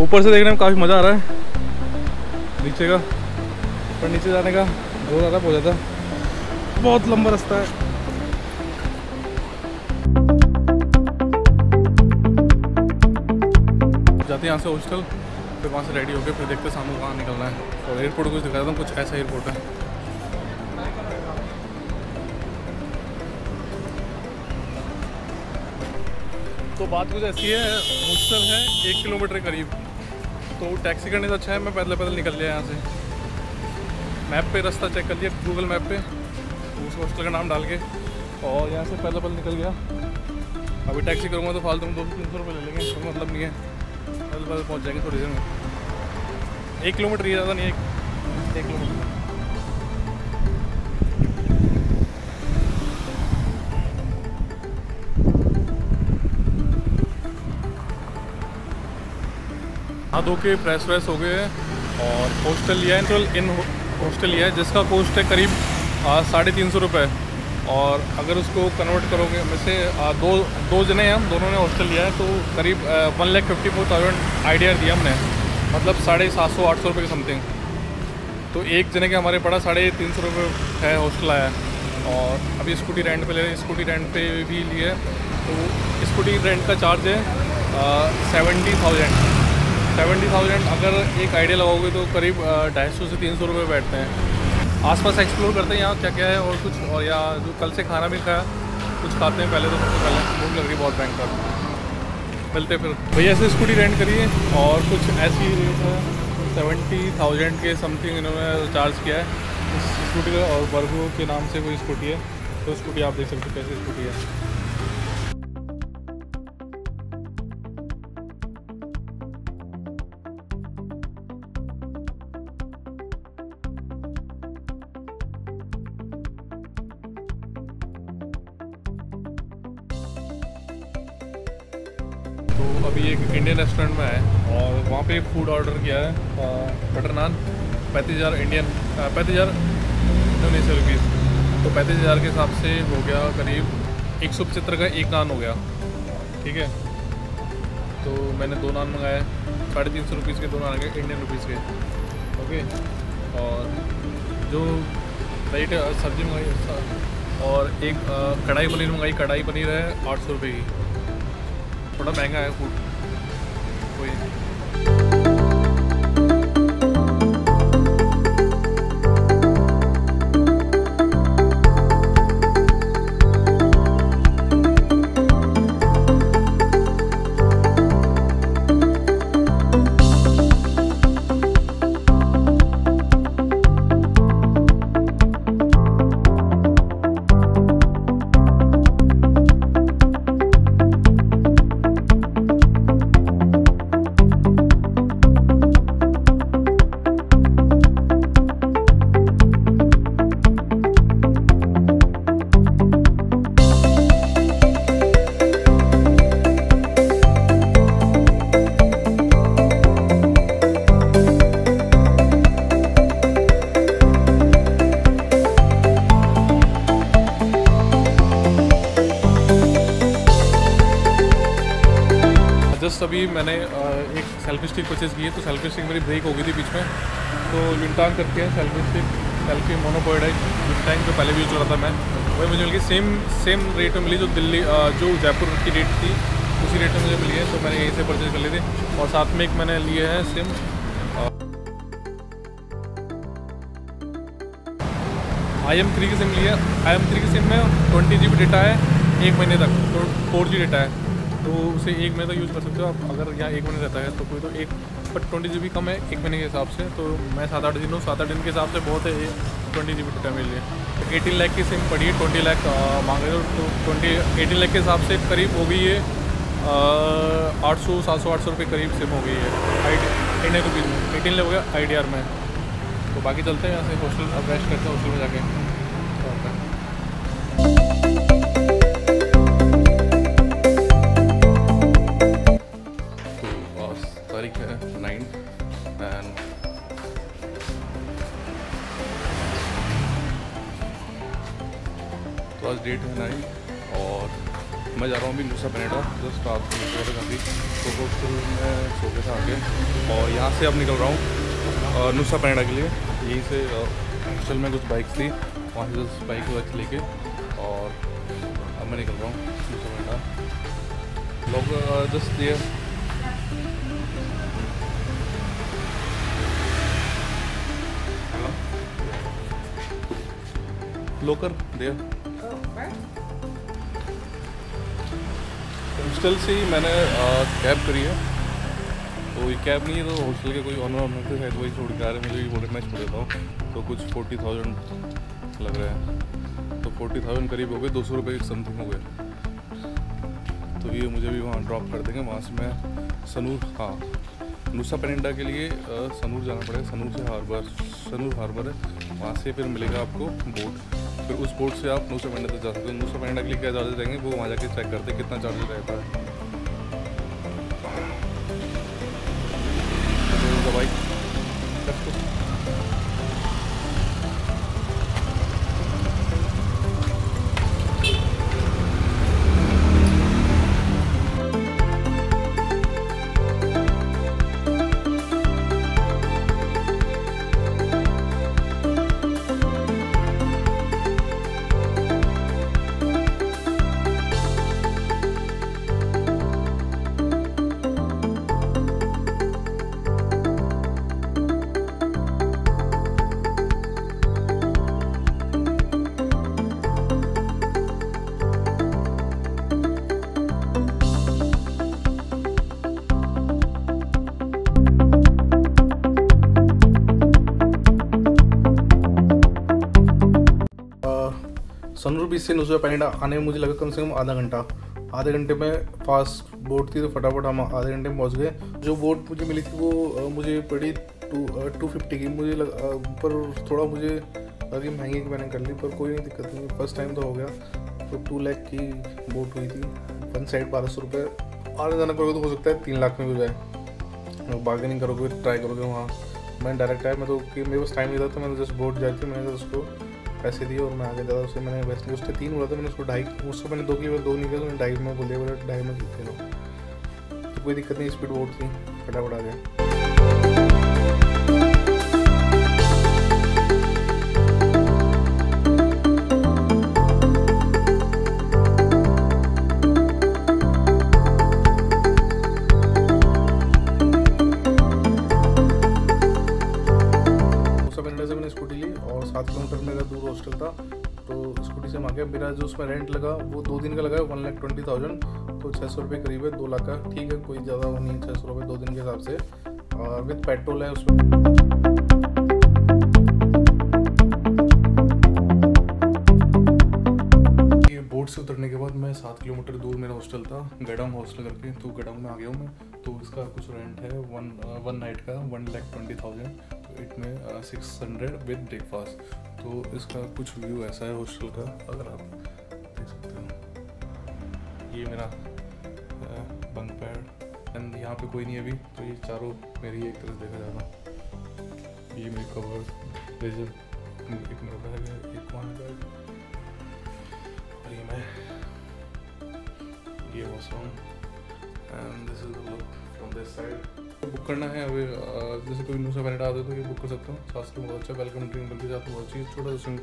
ऊपर से देखने में काफ़ी मज़ा आ रहा है। नीचे का, पर नीचे जाने का बहुत ज़्यादा हो जाता बहुत लंबा रास्ता है। जाते हैं यहाँ से हॉस्टल फिर वहाँ से रेडी होकर फिर देखते सामने कहाँ निकलना है। और एयरपोर्ट कुछ दिखा देता हूँ, कुछ ऐसा एयरपोर्ट है। तो बात कुछ ऐसी है हॉस्टल है एक किलोमीटर करीब। तो टैक्सी करने से अच्छा है, मैं पैदल पैदल निकल लिया यहाँ से। मैप पे रास्ता चेक कर लिया गूगल मैप पे। उस हॉस्टल का नाम डाल के। और यहाँ से पैदल पैदल निकल गया। अभी टैक्सी करूँगा तो फालतू में दो सौ तीन सौ रुपये ले लेंगे तो मतलब नहीं है। पैदल पैदल पहुँच जाएँगे थोड़ी देर में। एक किलोमीटर ही ज़्यादा नहीं एक एक किलोमीटर। हाँ धो के फ्रेश व्रेश हो गए और हॉस्टल लिया है तो इन हॉस्टल लिया है, जिसका कॉस्ट है करीब साढ़े तीन सौ रुपये और अगर उसको कन्वर्ट करोगे वैसे दो दो जने हैं हम, दोनों ने हॉस्टल लिया है तो करीब one lakh fifty four thousand idea दिया हमने। मतलब साढ़े सात सौ, आठ सौ रुपये के समथिंग तो एक जने के हमारे पड़ा साढ़े तीन सौ रुपये है हॉस्टल आया और अभी स्कूटी रेंट पे ले रहे स्कूटी रेंट पे भी लिए। तो स्कूटी रेंट का चार्ज है सेवेंटी थाउज़ेंड सेवेंटी थाउज़ेंड अगर एक आइडिया लगाओगे तो करीब ढाई सौ से तीन सौ रुपये बैठते हैं। आसपास एक्सप्लोर करते हैं यहाँ क्या क्या है और कुछ, और या जो कल से खाना भी खाया, कुछ खाते हैं पहले तो सबसे पहले। भूख लग रही है बहुत भयंकर। मिलते फिर। भैया ऐसे स्कूटी रेंट करिए और कुछ ऐसी रेट है, सेवेंटी थाउज़ेंड के समथिंग इन्होंने चार्ज किया है। स्कूटी और बर्गो के नाम से कोई स्कूटी है तो स्कूटी आप देख सकते हो कैसी स्कूटी है। रेस्टोरेंट में है और वहाँ पे फ़ूड ऑर्डर किया है। बटर नान पैंतीस हज़ार इंडियन पैंतीस हज़ार इंडोनेशिया रुपीज़ तो पैंतीस हज़ार के हिसाब से हो गया करीब एक सौ पचहत्तर का एक नान हो गया। ठीक है? तो मैंने दो नान मंगाए, साढ़े तीन सौ रुपीज़ के, दो नान गए इंडियन रुपीज़ के। ओके और जो राइट सब्ज़ी मंगाई और एक कढ़ाई पनीर मंगाई, कढ़ाई पनीर है आठ सौ रुपये की। थोड़ा महँगा है फ़ूड कोई अभी मैंने एक सेल्फी स्टिक परचेज़ की है तो सेल्फी स्टिक मेरी ब्रेक हो गई थी बीच में। तो विंटांग करके है सेल्फी स्टिक सेल्फी मोनोपोइड है विंटांग जो पहले भी यूज़ कर रहा था मैं। वही मुझे मिल सेम सेम रेट में मिली जो दिल्ली जो जयपुर की रेट थी, उसी रेट में मुझे मिली है तो मैंने यहीं से परचेज़ कर ली थी। और साथ में एक मैंने लिए है सिम आई एम थ्री की सिम ली है। आई एम थ्री की सिम में ट्वेंटी जी बी डेटा है, एक महीने तक तो फोर जी डेटा है। तो उसे एक महीने तक यूज़ कर सकते हो आप। अगर यहाँ एक महीने रहता है तो कोई तो एक बट ट्वेंटी जी कम है एक महीने के हिसाब से। तो मैं सात आठ दिन हूँ सात आठ दिन के हिसाब से बहुत है ट्वेंटी जी बी डेटा मेरे लिए। एटीन लाख की सिम पड़ी है ट्वेंटी लाख मांग रहे हो तो ट्वेंटी एटीन लाख के हिसाब से करीब हो गई है आठ सौ, सात सौ, आठ सौ रुपये करीब सिम हो गई है। आई इंडियन रुपीज़ में। एटीन लाख हो गया आई डी आर में। तो बाकी चलते हैं यहाँ से हॉस्टल अब रेस्ट करते हैं हॉस्टल में जाके। आज डेट है नाइन और मैं जा रहा हूँ अभी नुसा पेनेटा जस्ट रात को निकल काफ़ी तो हॉस्टल में सो के था आगे। और यहाँ से अब निकल रहा हूँ नुसा पेनेटा के लिए। यहीं से हॉस्टल में कुछ बाइक्स थी, वहाँ से जस्ट बाइक वाइक लेके। और अब मैं निकल रहा हूँ नुसा पेनेटा लोग जस्ट दिए लोकर दिया हॉस्टल से ही मैंने कैब करी है। तो ये कैब नहीं है तो हॉस्टल के कोई ऑनर ऑनर थे शायद वही छोड़ के आ रहे हैं, मुझे भी बोल, मैं छोड़ देता हूँ। तो कुछ फोर्टी थाउज़ेंड लग रहा है। तो फोर्टी थाउज़ेंड करीब हो गए, दो सौ रुपये समथिंग हो गए। तो ये मुझे भी वहाँ ड्रॉप कर देंगे, वहाँ से मैं सनूर हाँ नूसा पेनिंडा के लिए सनूर जाना पड़ेगा, सनूर से हार्बर, सनूर हार्बर है। वहाँ से फिर मिलेगा आपको बोट फिर उस बोर्ड से आप नूसा मंडा तक जा सकते हो। नूसा मंडा के लिए क्या चार्जेस रहेंगे, वो वहाँ जाके चेक करते हैं कितना चार्जेस रहता है। सनूर बीच से नुसरा पैनिडा आने में मुझे लगा कम से कम आधा घंटा। आधे घंटे में फास्ट बोट थी तो फटाफट हम आधे घंटे में पहुँच गए। जो बोट मुझे मिली थी वो मुझे पड़ी टू टू फिफ्टी की मुझे लगा पर थोड़ा मुझे लगी महँगी की मैंने कर ली, पर कोई नहीं दिक्कत नहीं फ़र्स्ट टाइम तो हो गया। तो टू लैख की बोट हुई थी। वन साइड बारह सौ रुपये आने जाना करोगे तो हो सकता है तीन लाख में भी हो जाए। बार्गेनिंग करोगे ट्राई करोगे वहाँ। मैं डायरेक्ट आया, मैं तो कि मेरे पास टाइम नहीं था तो मैंने जस्ट बोट जाती मैंने उसको पैसे दिए और मैं आगे ज़्यादा उससे मैंने वैसे उससे तीन बोला था, मैंने उसको ढाई, उससे मैंने दो की दो निकले, मैंने ढाई में बोल दिया बोला, ढाई में खेलो तो कोई दिक्कत नहीं स्पीड बोर्ड थी, फटाफट आ गया। गया, मेरा जो उसमें रेंट लगा, वो दो दिन का लगा है वन लाख ट्वेंटी थाउज़ेंड तो छः सौ रुपये करीब है, दो लाख का, ठीक है, कोई ज़्यादा वो नहीं छः सौ रुपये दो दिन के हिसाब से। और विथ पेट्रोल है, उसमें से उतरने के बाद मैं सात किलोमीटर दूर मेरा हॉस्टल था गडम हॉस्टल करके तो गडम में आ गया हूँ मैं तो इसका कुछ रेंट है वन वन नाइट का वन लैख ट्वेंटी थाउज़ेंड तो इट में सिक्स हंड्रेड विद ब्रेकफास्ट तो इसका कुछ व्यू ऐसा है हॉस्टल का, अगर आप देख सकते हो। ये मेरा बंक पैड एंड यहाँ पे कोई नहीं अभी तो ये चारों मेरी एक तरफ़ देखा जाता ये मेरी कवर रेजर एक मेरा बैग है, एक वहाँ बैग और ये मैं, ये washroom and this is the look from this side book करना है, अभी जैसे कोई न्यूज़ वैनिट आते तो ये बुक कर सकते हो। साथ के बहुत अच्छा वेलकम ड्रिंक मिलती जाती बहुत अच्छी छोटा सा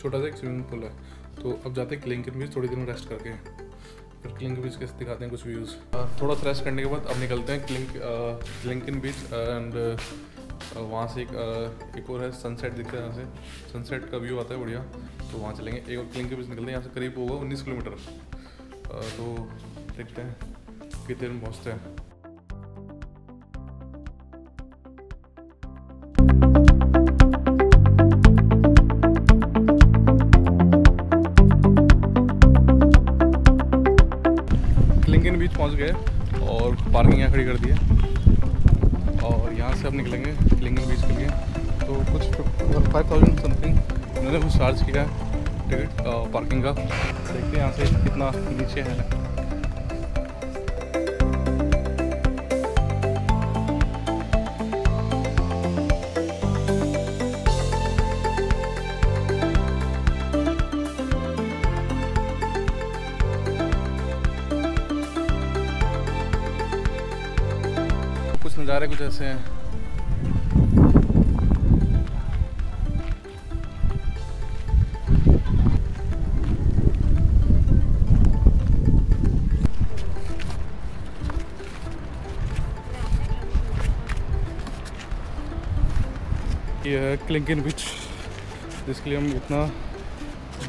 छोटा सा एक स्विमिंग पूल है। तो अब जाते हैं क्लिंक बीच थोड़ी दिन रेस्ट करके। फिर क्लिंक बीच कैसे दिखाते हैं कुछ व्यूज़ थोड़ा सा रेस्ट करने के बाद अब निकलते हैं क्लिंक क्लिंकिन बीच एंड वहाँ से एक एक और है सनसेट दिखता है यहाँ से। सनसेट का व्यू आता है, बढ़िया। तो वहाँ चलेंगे। एक और क्लिंक बीच निकलते हैं, यहाँ से करीब होगा उन्नीस किलोमीटर। तो देखते हैं कितने दिन पहुँचते हैं। और पार्किंग यहाँ खड़ी कर दी है। और यहाँ से अब निकलेंगे लिंगन बीच के लिए। तो कुछ फाइव थाउज़ेंड समथिंग उन्होंने कुछ चार्ज किया है टिकट पार्किंग का। देखते हैं यहाँ से कितना नीचे है। नज़ारे कुछ ऐसे। हैं ये है क्लिंकिन बीच, जिसके लिए हम इतना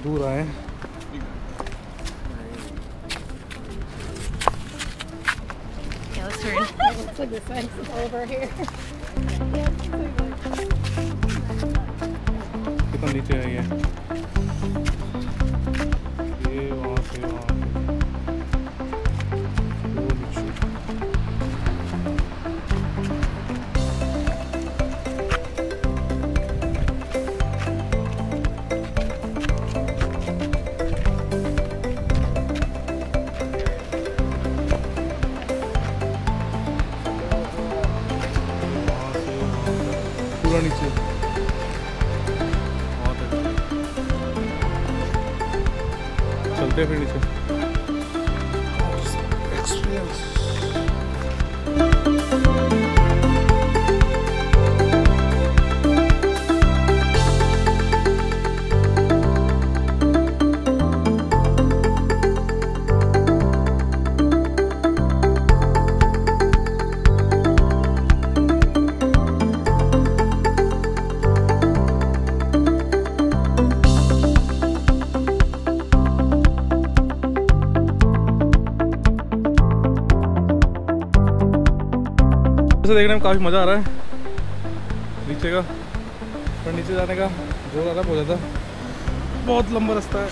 दूर आए हैं। Yeah, let's turn. Looks like the sun's over here. कितना नीचे है हैं फिर नीचे। ऐसे देखने में काफ़ी मज़ा आ रहा है। नीचे का, पर नीचे जाने का जो ज़्यादा हो जाता बहुत लंबा रास्ता है।